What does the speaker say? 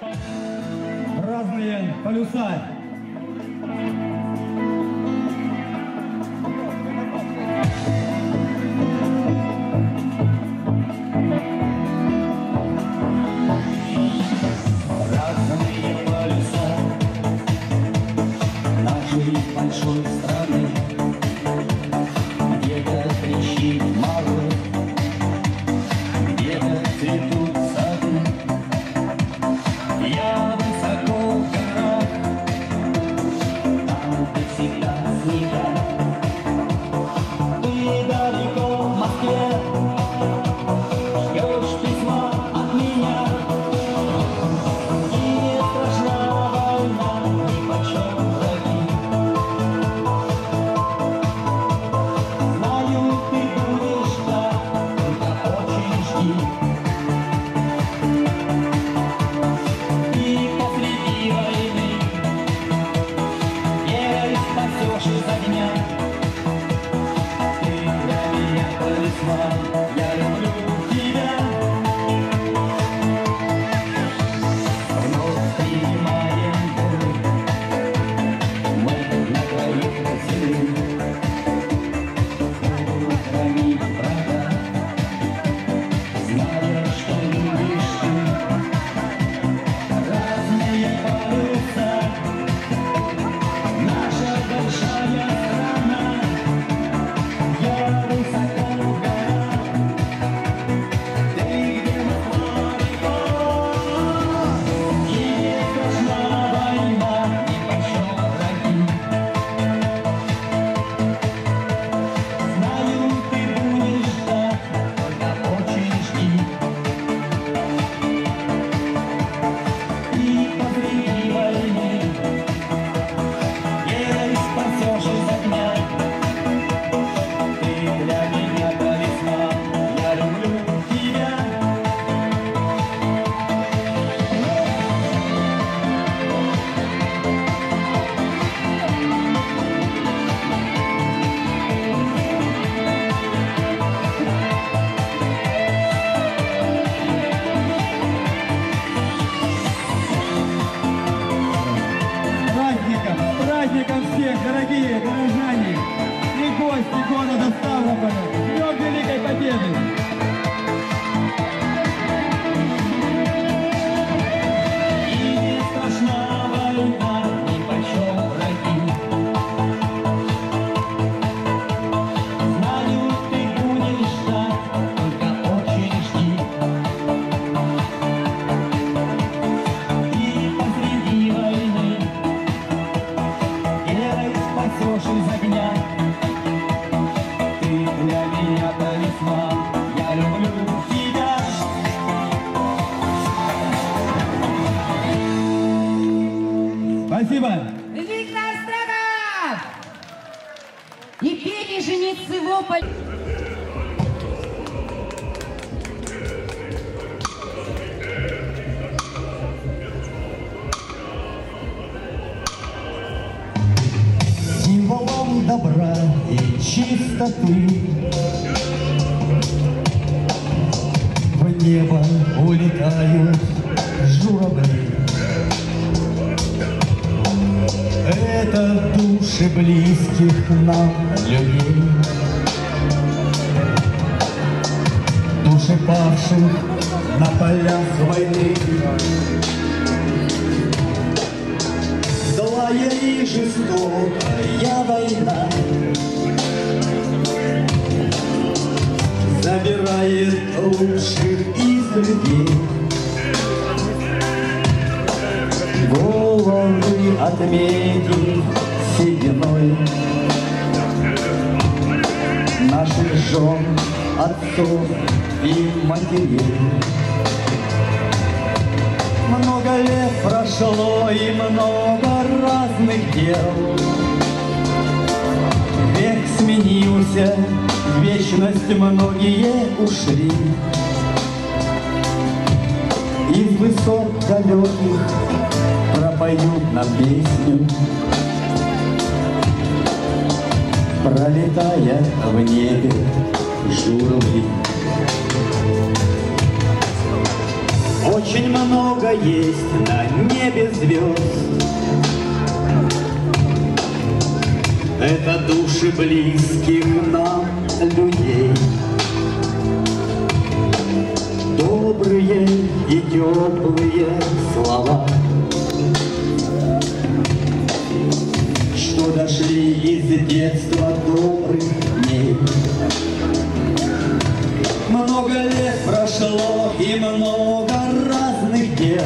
Разные полюса. Разные полюса нашей большой страны. Талисман, всех, дорогие горожане и гости города Ставрополя. Днем Великой Победы! Спасибо! Виктор Строгов! Евгений Женицевополь. символом чистоты. В небо улетают журавли. Это души близких нам людей. Души павших на полях войны. Злая и жестокая война Забирает лучших из людей. Головы отметил сединой. Наших жен, отцов и матерей. Много лет прошло и много разных дел. Век сменился, в вечность многие ушли. Из высот далеких пропоют нам песню, Пролетая в небе журавли. Очень много есть на небе звезд. Это души близких нам людей. Добрые и теплые слова, Что дошли из детства добрых дней. Много лет прошло и много разных дел,